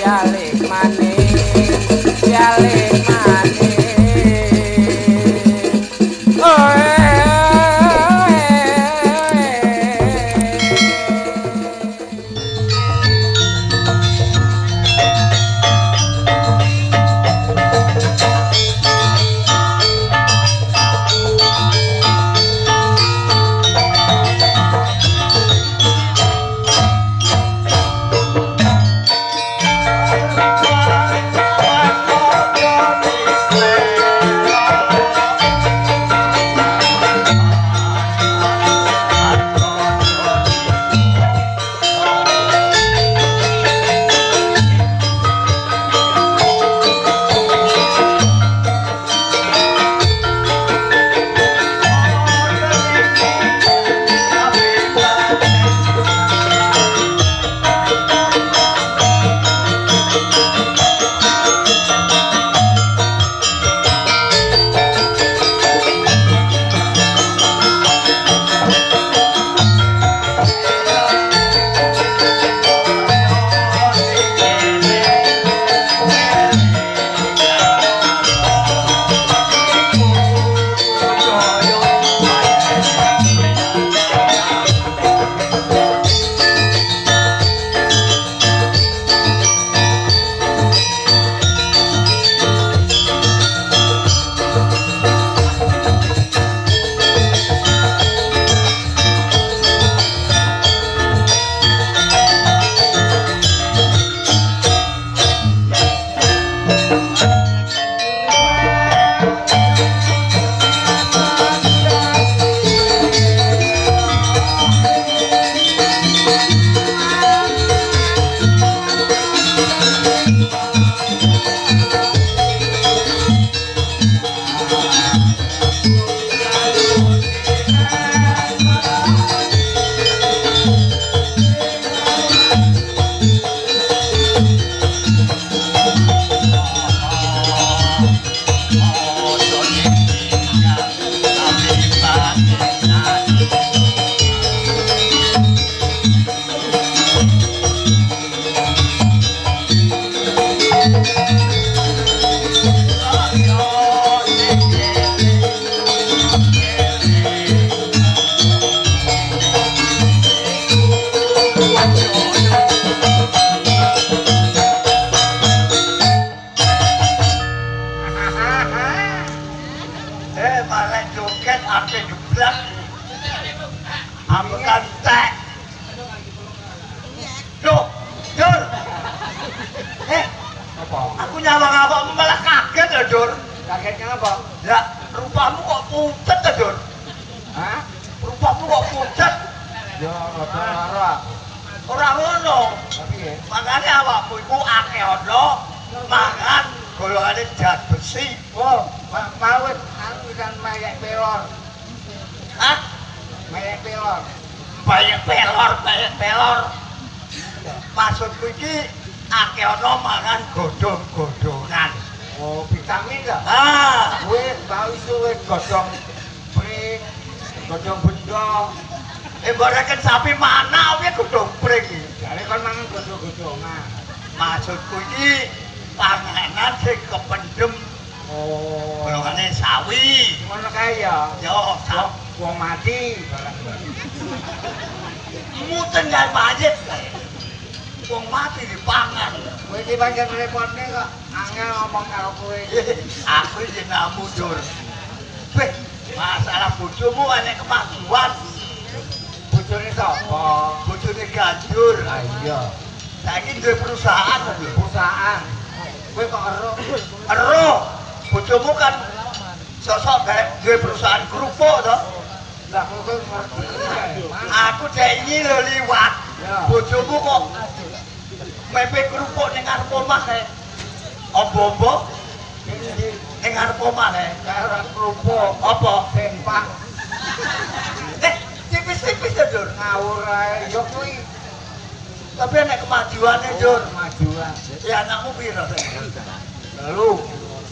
Jalik manis, jalik manis. aku nyawang-awakmu malah kaget ya Dur. Kagetnya apa? ya rupamu kok pucet ya Dur? Hah? rupamu kok pucet? Ya ada marah orang ngono. Makanya apa? aku ake ada makan kalau ada jat besi. Oh mawet. Aku kan mayek pelor. Hah? Mayek pelor. Banyak pelor, banyak pelor. Maksudku iki ake ana mangan godhong-godhongan. Oh, vitamin ta? Ah. Ha, kuwi bauso wis godhong pring, godhong bendong. Eh boreken sapi mana kuwi godhong pring iki? Jare kon mangan godhong-godhongan. Maksudku iki panganan sing kependem. Oh, barangane sawi. Ngono kae ya. Yo, wong mati. Mu tenggal banget. wong mati dipangan. Kowe iki pancen repotne kok angel ngomong karo kowe. Aku iki namu dur. Beh, masalah bojomu ana kemajuan. Bojone sapa? Bojone gandur. Ah iya. Saiki duwe perusahaan kok perusahaan. Kowe kok ero? Ero. Bojomu kan sosok gawe duwe perusahaan kerupuk to. Lah ngerti. Aku cek iki lho liwat. Bojomu kok mepe kerupuk ning arep omah kae. Apa-apa? Ning arep omah kae kerupuk apa tempak. Eh, tipis-tipis ya, Dur. Ngawur ae ya kuwi. Tapi nek kemajuane, oh, Dur, kemajuan. Ya anakmu pira sih? Lalu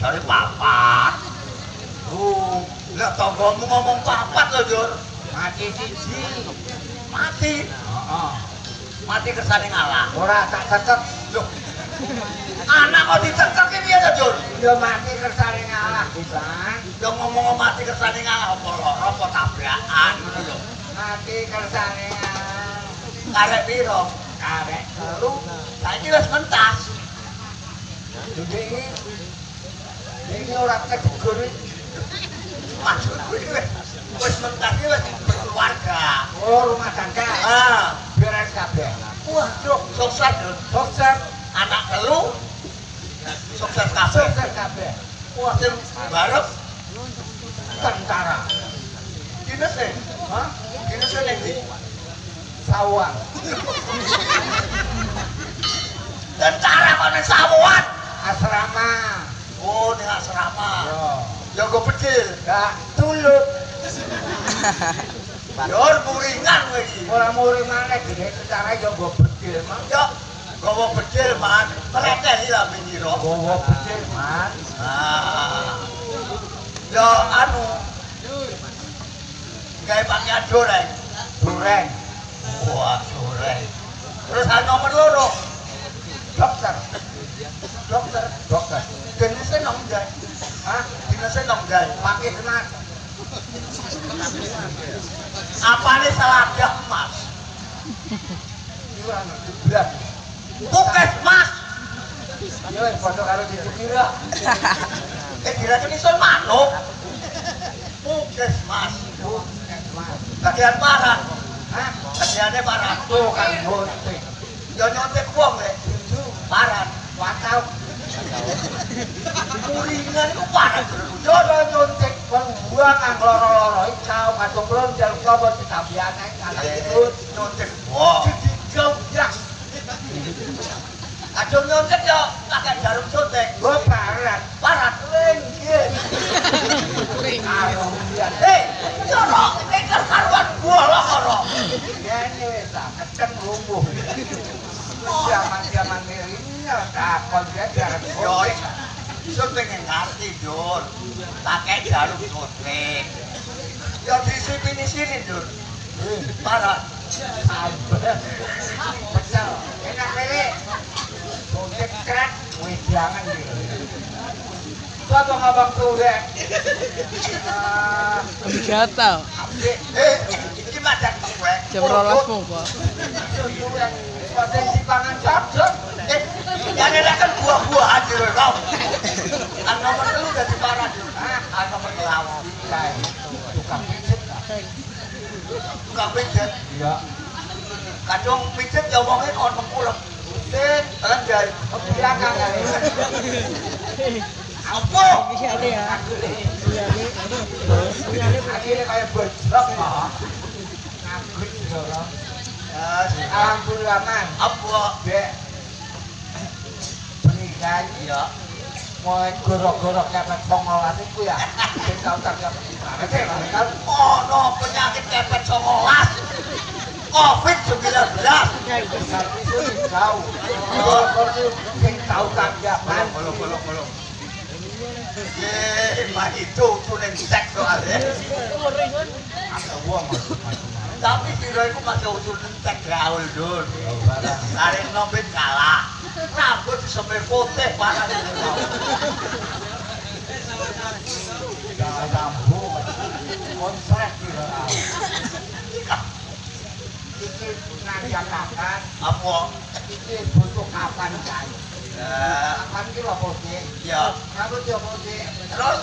dari papat. Oh, lah tanggamu ngomong papat lho, Dur. Mati siji. Mati. Heeh. Mati kersane ngalah. Ora tak cecek. Loh. Anak kok dicekek iki piye to, Jur? Ya mati kersane ngalah pisan. Yo ngomong mati kersane ngalah apa lara apa tabrakan ngono lho. Mati kersane ngalah. Karek piro? Karek telu. Saiki wis mentas. Jadi ini ini ora iki. Maksudku iki wis mentas iki wis berkeluarga. Oh, rumah tangga. Ah, Beres kabeh. waduh, sukses. Sukses, Anak telu sukses kabeh. sukses kabeh. Wah, barep Tentara. Dines e. Hah? Dines e ning? Sawang. Tentara kok ning sawuan. Asrama. Oh, ning asrama. Yo. Ya go bedil. Gak tulut. Yor muringan kowe iki. Ora muri maneh gede tentara yo go bedil, Mang. Yo gawa bedil, Man. Meletehi lah pinggiro. Gowo bedil, Man. Ah. Yo anu. Gawe pakaian doreng. Dureng. Wah, doreng. Terus anu nomor loro. Dokter. Dokter, Dokter. dinese nang ndi? Hah? Dinese nang ndi? Pakai senat. Apane dia, Mas? Iku anu jeblas. Puskesmas. Yo foto karo dicukira. Eh, kira-kira iso manuk. Puskesmas. Mas. Bagian parah. Hah? Bagiannya parah. Tuh kan. Yo nyontek wong lek. Itu Parah. watau. Kuringan itu parah. Yo do nyuntik kon buang ang loro-loro iki kau katung belum jaluk lobo ditabiane kana itu. Nyontek wong. Dijau jak. Aja nyontek yo pakai jarum suntik. Gua parat. Parah. Lenggih. Karo dia. Hei, yo ro, ekar karuan gua lo karo. Ini wis ah, keceng lumbuh. Zaman-zaman ini ya takon dia jarak Yo, iso pengen ngerti, Dur. Pakai jarum suntik. Yo disipini sini, Dur. Parah. Pecel. Enak lele. Suntik keren. Wih jangan gitu. Coba ngabang tuh deh. Ah, Gatal. abdi. Eh, iki madan kowe. Jam rolas mongko. Susu yang potensi pangan cocok. Eh, yang ini kan buah-buahan di kau. Ang nomor telu udah di parah, Dur. Ah, Ang nomor telu. kayak tukang pijet. Tukang pijet. Iya. Kadang pijet ya omongnya kon mengkulep. Pijet. Kalian jari. Belakang kali. Apa? Akhirnya kayak bejrok kok. Ngabrik juga. Ya, sih. Alhamdulillah man. Apa? Dek. Menikah Ya. mulai gorok-gorok kepet pongolan itu ya. Sing tau tak ya. Kan Oh, no, penyakit kepet 19. COVID-19. tapi itu sing tahu. Gorok itu sing tahu tak ya belum. Ye, mah itu tuh cek soalnya. Ada uang macam-macam. Tapi kira itu masih usul cek gaul dul. Hari nombet kalah. Rambut sampai putih parah kira Iki nanjak kapan? Apa? Iki butuh kapan kan? Kapan ki lho putih? ya. Kamu dia. Terus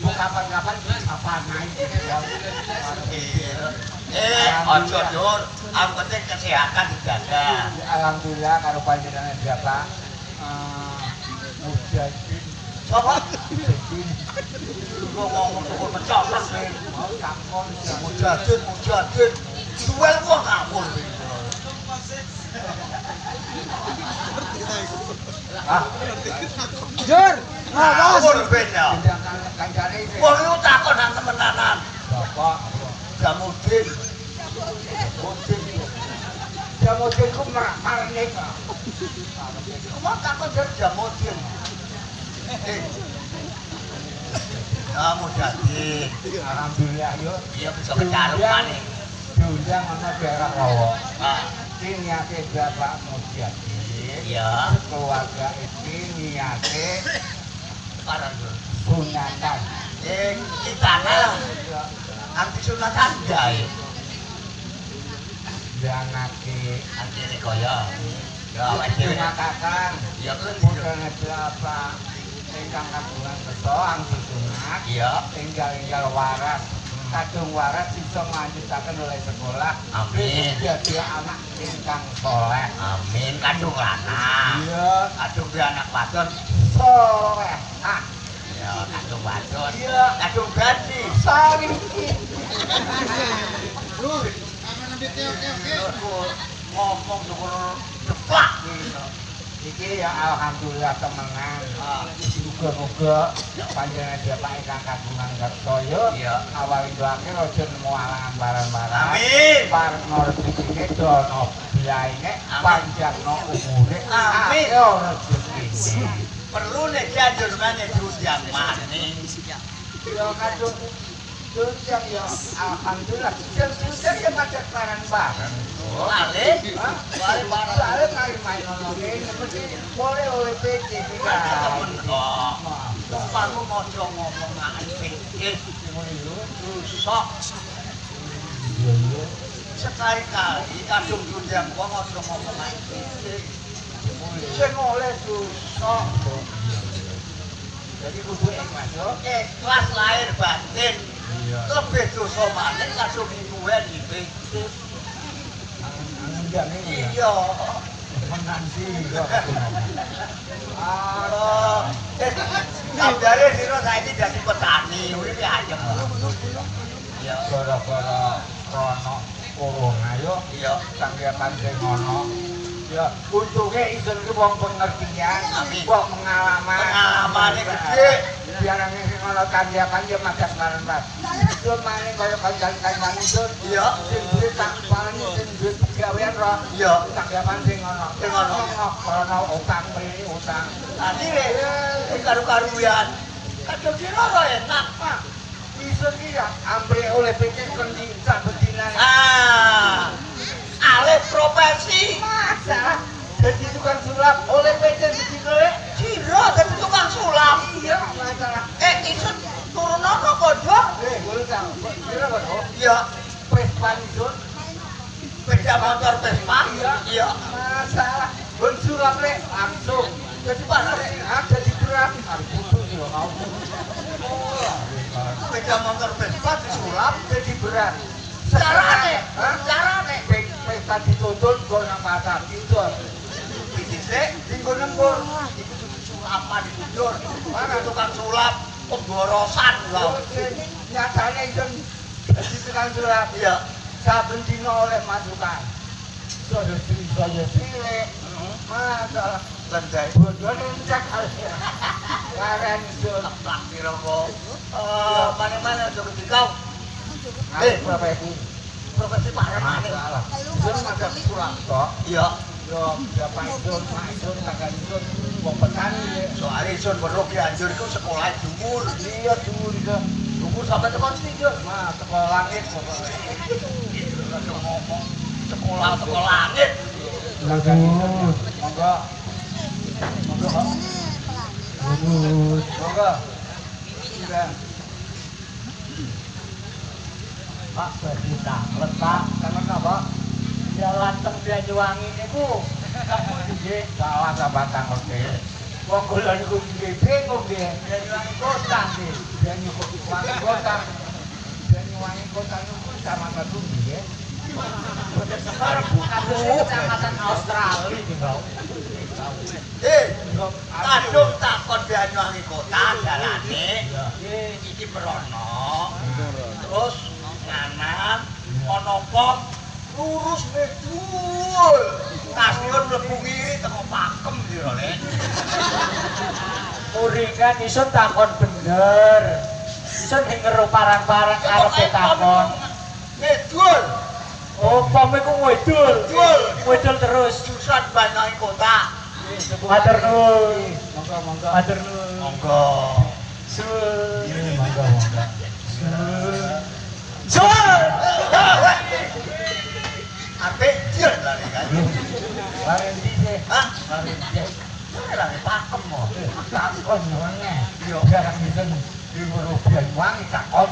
Mau kapan-kapan kapan naik. Eh, ojo dur. Penting kesehatan dijaga. Alhamdulillah kalau panjenengan berapa? Mudah Apa? jadi Lu ngomong tuh takon Mujahidin, mujahidin. Duel gua ngawur. Jur, beda. tindakan kancane iki Wong lu takon nang temenanan. bapak Jamudin. ya mungkin ku marnik Kamu takon dari Jamudin. Eh. Ya mujahidin. alhamdulillah yo Iya bisa kecarup maning. diundang ana daerah Lawo. Ah, Iki niate Bapak Mulyadi. iya. Keluarga iki niate Parang Dur. sunatan. Eh, kita nah. Anti sunatan jae. Janake ini kaya. Ya, awake dhewe. Terima kakang. Ya, kan. Apa ingkang kagungan beto anggi sunat. Iya. Enggal-enggal waras. Kadung waras bisa melanjutaken oleh sekolah. Amin. Jadi anak ingkang soleh. Amin kandung lanang. Iya, Kadung dia anak wadon. soleh. Ah, Ya, kadung wadon. Iya. Kadung gadis. sorry. Aku ngomong deplak gitu. Iki ya alhamdulillah temenan. Ah, Muga-muga panjenengan Bapak ingkang kagungan kartoyo Iya. awal doake aja nemu alangan barang-barang. Amin. Parno rezekine dono biayane Amin. panjangno umure. Amin. Ayo rezeki. Perlu nek janjur meneh diundang maning. Ya kadung Tunjang ya alhamdulillah. Tunjang ya macet barang-barang. Lale. Hah? Lale barang. Lale kali main mesti boleh oleh PC iki. Temen kok. Sumpahmu mojo ngomong aneh. Sekali-kali kadung diundang wong aja ngomong aneh. Sing oleh susah. Jadi kudu ikhlas yo. Ikhlas lahir batin. Lebih dosa maning nyuwen iki. Enggak nih. Iya. Menang sih kok. Aduh. Kabare sira saiki dadi petani, uripe ayem. Iya. Gara-gara krono corona yo Iya. sanggatan sing ngono. Ya, untunge isun ki wong pengertian, wong pengalaman. Pengalamane gede. Sing ngono kandiakan yo madak bareng-bareng. Isun maning kaya kancan-kancan isun. Iya. Sing duwe tak paling sing duwe pegawean ro. Iya. Kandiakan sing ngono. Sing ngono. Krono utang mrene utang. Tadi le karu-karuan. Kadang kira ora enak, Pak. Isun ki ya ambre oleh pikir kendi sak bedina. Ah. Alih profesi. Masa jadi tukang sulap oleh PC bedina le. Sira dadi tukang sulap. Iya, masalah. Isun turun ana kodho? Eh. Kira? Iya. Vespa isun. Sepeda motor Vespa? Iya. Masalah. Bon sulap le langsung. Jadi mana le? Ah, jadi berat. Yo Sepeda motor Vespa disulap. jadi berat. Carane, carane. Vespa dituntun gol nang pasar itu. Dhisik dinggo nembur. Kudu sulapan ditundur. Mana tukang sulap pemborosan lho. Nyatanya itu jadi tukang sulap. Iya. Saben dina oleh masukan. Saya sri saya cilik. Masalah. Lendai. Bodone cek Karen itu. Tak kira kok. Eh, mana-mana aja kau. Eh, berapa itu? Profesi parah mana? Masalah. Itu ada kurang kok. Iya. Yo, berapa itu? Mak itu, kakak itu, mau petani ya. Soalnya Sun baru dianjur itu sekolah jumur. Iya, dulu itu. Jumur sampai tekan sini Mah, sekolah langit. Udah ngomong sekolah sekolah langit. Kakak itu. Monggo. Monggo. Monggo. Sudah. Pak bagi tanglet Pak. Tanglet apa? Jalan teng Banyuwangi niku. Kamu nggih salah sampean tanglet e. Wong kula niku nggih bingung nggih. Banyuwangi kota nggih. Banyuwangi kota. Banyuwangi kota niku sama satu nggih. Kecamatan Australia tinggal. Eh, kadung takon Banyuwangi kota dalane. Iki merono. Terus kanan ana pom lurus medul. Stasiun mlebu kiri teko pakem sira, Lek. Muringan isun takon bener. Isun ngeru parang-parang karepe takon. Medul. Oh, pom iku wedul. Wedul. Terus. Jurusan Banyuwangi kota. Matur nuwun. Monggo, monggo. Matur nuwun. Monggo. Sun. Mari dhisik. Hah? Mari dhisik. Ora pakem mo. Takon wangi. Yo barang ngisen diwuru Banyuwangi takon.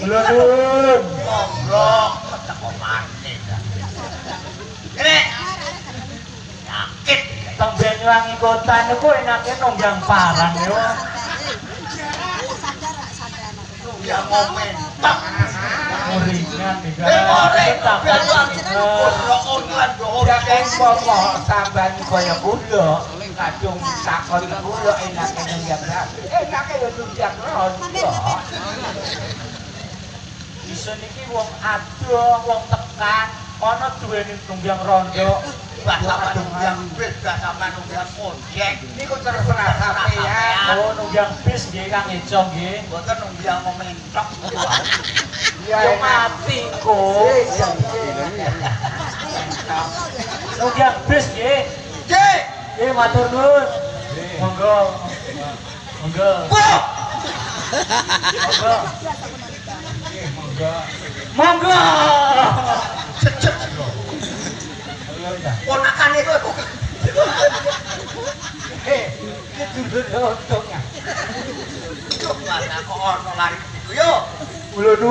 Kula nuwun. Monggo teko mati. Ini. Sakit. Teng Banyuwangi kota niku enake nunggang parang yo. Ya ngomen. Iki. Eh, sampean wong adoh, wong tekan, ana duweni tunggang rondo. bahasa nunggang bis bahasa nunggang ojek Niku terserah sampeyan. Oh, nunggang bis nggih Kang Econg nggih. mboten nunggang momentok Yo mati kok. Nunggang bis nggih. Nggih matur nuwun. Monggo. Monggo. Wah Monggo. Nggih, monggo. Monggo. cecep ponakane kowe Eh, iki dulu untungnya. kok ana kok ono lari yo Kula